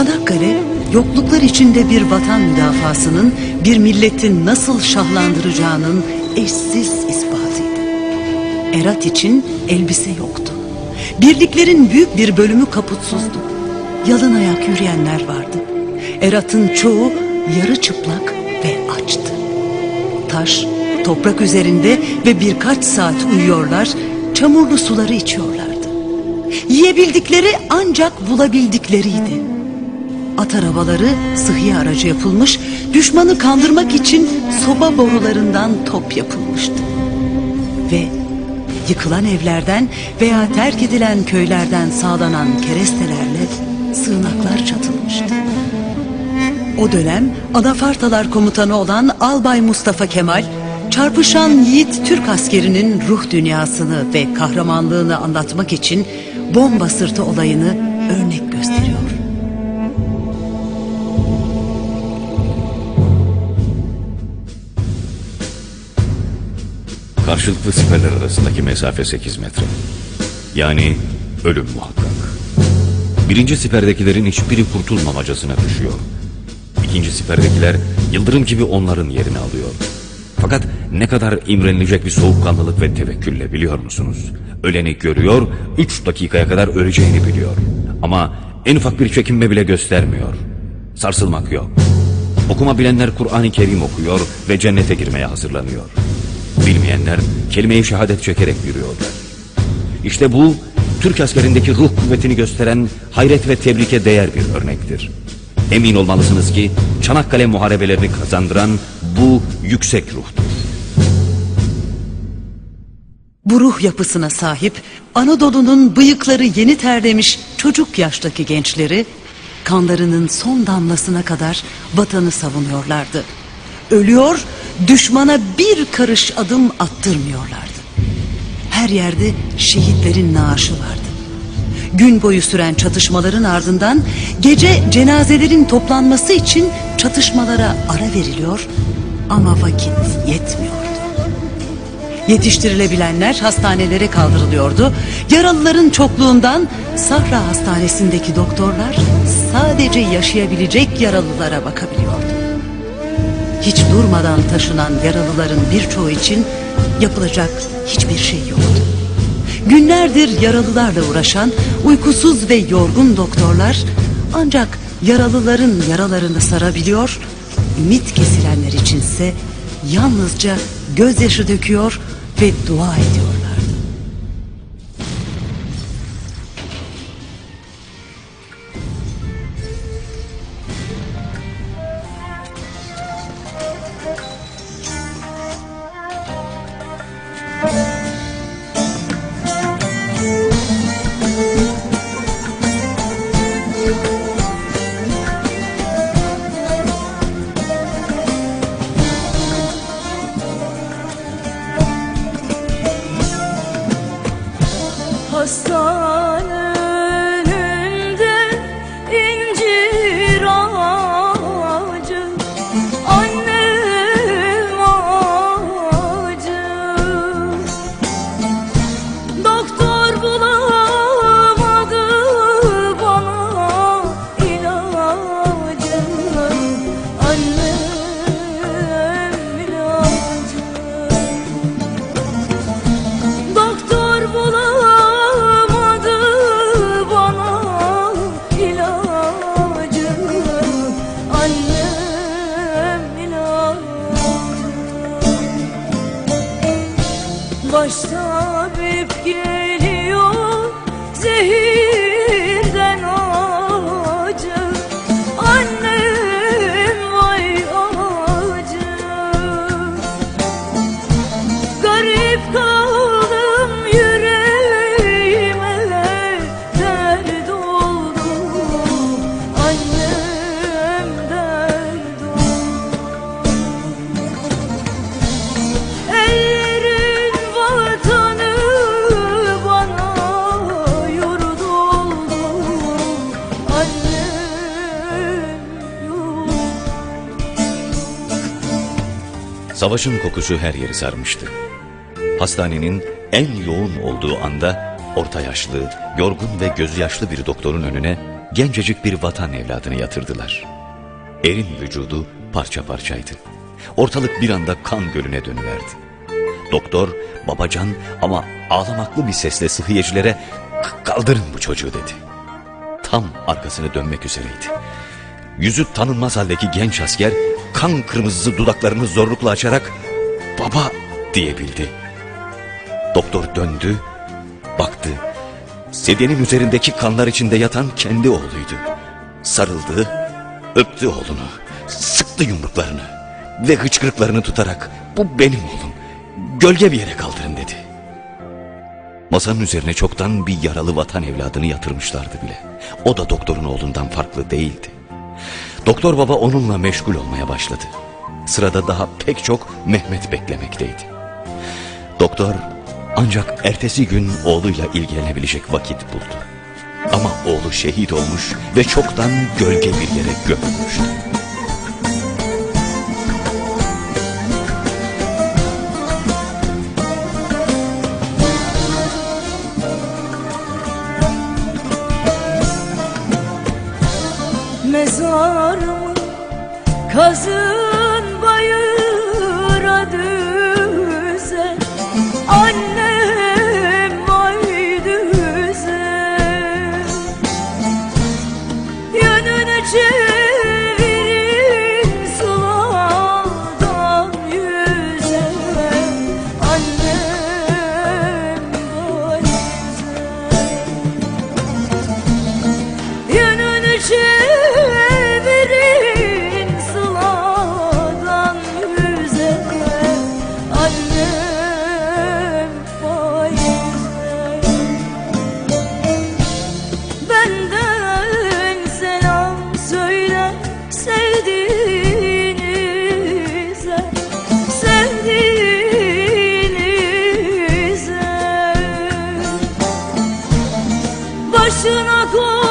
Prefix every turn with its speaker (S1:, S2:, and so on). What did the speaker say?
S1: Çanakkale, yokluklar içinde bir vatan müdafasının bir milletin nasıl şahlandıracağının eşsiz ispatıydı. Erat için elbise yoktu. Birliklerin büyük bir bölümü kaputsuzdu. Yalın ayak yürüyenler vardı. Erat'ın çoğu yarı çıplak ve açtı. Taş, toprak üzerinde ve birkaç saat uyuyorlar, çamurlu suları içiyorlardı. Yiyebildikleri ancak bulabildikleriydi. At arabaları sıhhi aracı yapılmış, düşmanı kandırmak için soba borularından top yapılmıştı. Ve yıkılan evlerden veya terk edilen köylerden sağlanan kerestelerle sığınaklar çatılmıştı. O dönem Anafartalar komutanı olan Albay Mustafa Kemal, çarpışan yiğit Türk askerinin ruh dünyasını ve kahramanlığını anlatmak için bomba sırtı olayını örnek gösteriyor.
S2: Karşılıklı siperler arasındaki mesafe 8 metre. Yani ölüm muhakkak. Birinci siperdekilerin hiçbiri kurtulmamacasına düşüyor. İkinci siperdekiler yıldırım gibi onların yerini alıyor. Fakat ne kadar imrenilecek bir soğukkanlılık ve tevekkülle biliyor musunuz? Öleni görüyor, 3 dakikaya kadar öleceğini biliyor. Ama en ufak bir çekinme bile göstermiyor. Sarsılmak yok. Okuma bilenler Kur'an-ı Kerim okuyor ve cennete girmeye hazırlanıyor. Bilmeyenler kelime-i şehadet çekerek yürüyorlar. İşte bu Türk askerindeki ruh kuvvetini gösteren hayret ve tebrike değer bir örnektir. Emin olmalısınız ki Çanakkale muharebelerini kazandıran bu yüksek ruhtur.
S1: Bu ruh yapısına sahip Anadolu'nun bıyıkları yeni terlemiş çocuk yaştaki gençleri kanlarının son damlasına kadar vatanı savunuyorlardı. Ölüyor, düşmana bir karış adım attırmıyorlardı. Her yerde şehitlerin naaşı vardı. Gün boyu süren çatışmaların ardından gece cenazelerin toplanması için çatışmalara ara veriliyor ama vakit yetmiyordu. Yetiştirilebilenler hastanelere kaldırılıyordu. Yaralıların çokluğundan Sahra Hastanesi'ndeki doktorlar sadece yaşayabilecek yaralılara bakabiliyordu. Hiç durmadan taşınan yaralıların birçoğu için yapılacak hiçbir şey yoktu. Günlerdir yaralılarla uğraşan uykusuz ve yorgun doktorlar ancak yaralıların yaralarını sarabiliyor, ümit kesilenler içinse yalnızca gözyaşı döküyor ve dua ediyorlardı.
S3: you.
S2: Savaşın kokusu her yeri sarmıştı. Hastanenin en yoğun olduğu anda orta yaşlı, yorgun ve gözyaşlı bir doktorun önüne gencecik bir vatan evladını yatırdılar. Erin vücudu parça parçaydı. Ortalık bir anda kan gölüne dönüverdi. Doktor, babacan ama ağlamaklı bir sesle sıhhiyecilere "K- kaldırın bu çocuğu dedi. Tam arkasını dönmek üzereydi. Yüzü tanınmaz haldeki genç asker kan kırmızısı dudaklarını zorlukla açarak baba diyebildi. Doktor döndü, baktı. Sedyenin üzerindeki kanlar içinde yatan kendi oğluydu. Sarıldı, öptü oğlunu, sıktı yumruklarını ve hıçkırıklarını tutarak bu benim oğlum, gölge bir yere kaldırın dedi. Masanın üzerine çoktan bir yaralı vatan evladını yatırmışlardı bile. O da doktorun oğlundan farklı değildi. Doktor baba onunla meşgul olmaya başladı. Sırada daha pek çok Mehmet beklemekteydi. Doktor ancak ertesi gün oğluyla ilgilenebilecek vakit buldu. Ama oğlu şehit olmuş ve çoktan gölge bir yere gömülmüştü.
S3: Mezarımı kazı ήσουν εγώ